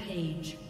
Rampage.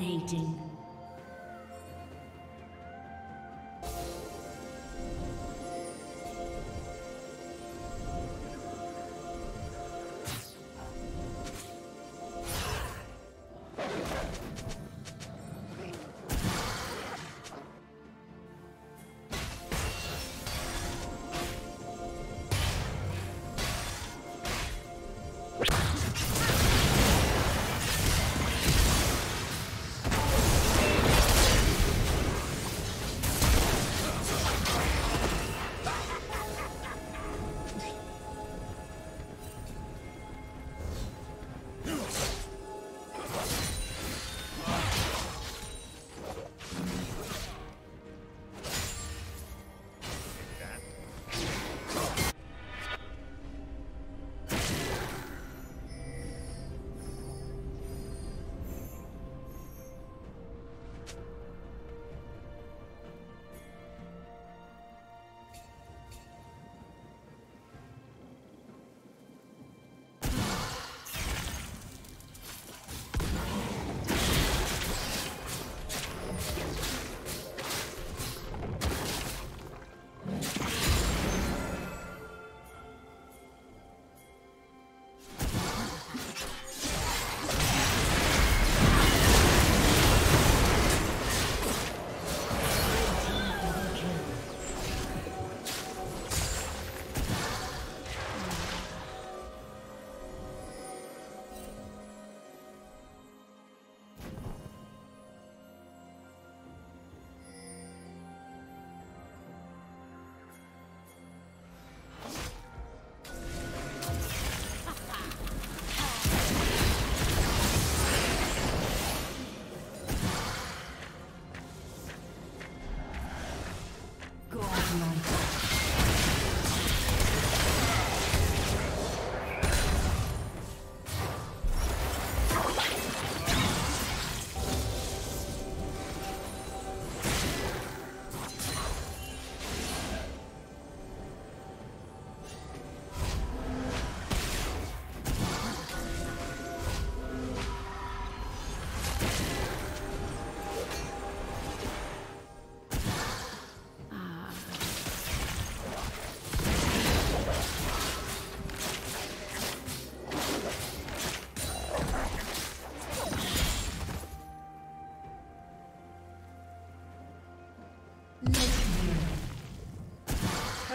Dominating.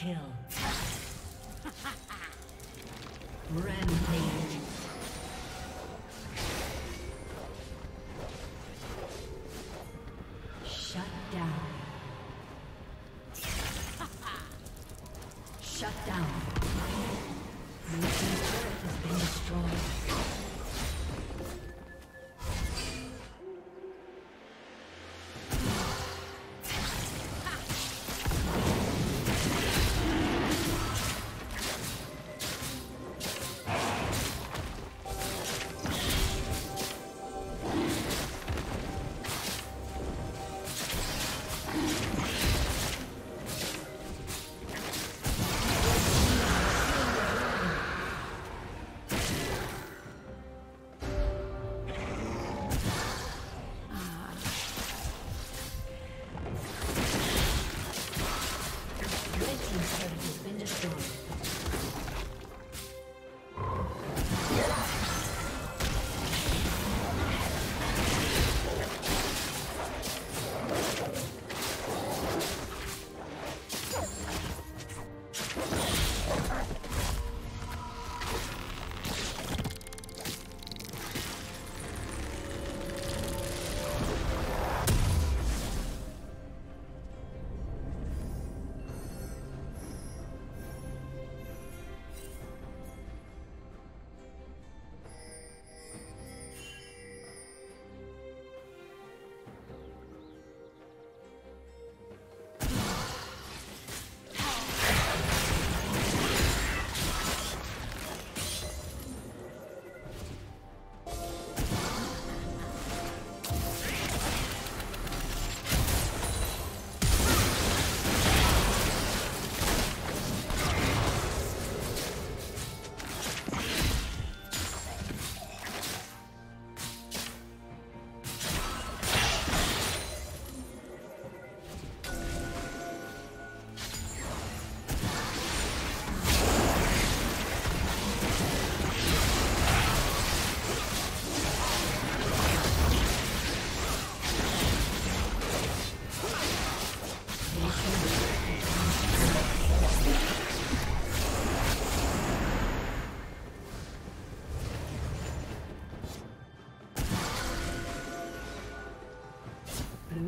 Kill. Rampage.